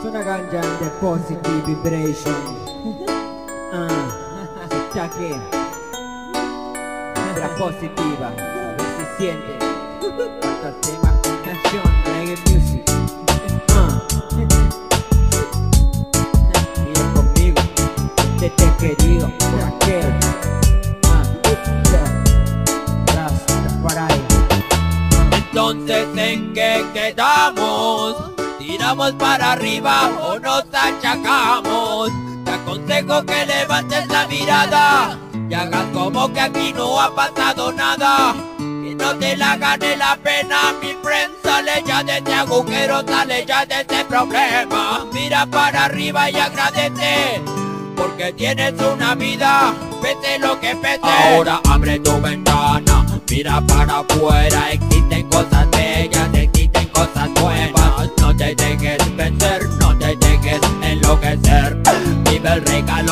Suena ganja de positive vibration. Ah, está aquí. Positiva, a ver si siente. Hasta temas con canción, reggae music. Ah. Conmigo, te te querido, por aquel. Ah, yeah. Rastafari. Entonces, ¿en qué quedamos? ¿Tiramos para arriba o nos achacamos? Te aconsejo que levantes la mirada y hagas como que aquí no ha pasado nada. Que no te la gane la pena, mi friend, sale ya de este agujero, sale ya de este problema. Mira para arriba y agradece. Porque tienes una vida, pese lo que pese Ahora abre tu ventana, mira para afuera Existen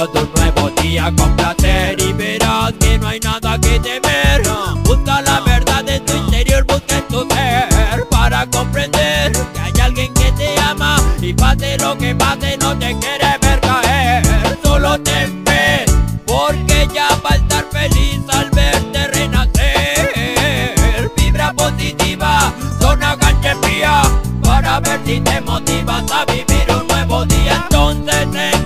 un nuevo día con placer Y verás que no hay nada que temer. Busca la verdad en tu interior, busca en tu ser Para comprender que hay alguien que te ama Y pase lo que pase, no te quiere ver caer. Solo ten fe, porque ya va a estar feliz al verte renacer. Vibra positiva, zona ganchepía Para ver si te motivas a vivir un nuevo día. Entonces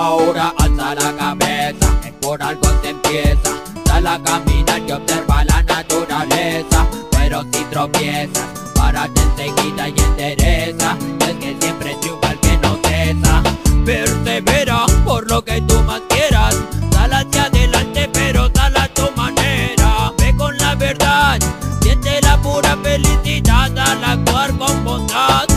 Ahora alza la cabeza, es por algo te empieza. Sal a caminar y observa la naturaleza. Pero si tropiezas, párate enseguida y endereza. Y es que siempre triunfa el que no cesa. Persevera por lo que tú más quieras. Sal hacia adelante, pero sal a tu manera. Ve con la verdad, siente la pura felicidad al actuar con bondad.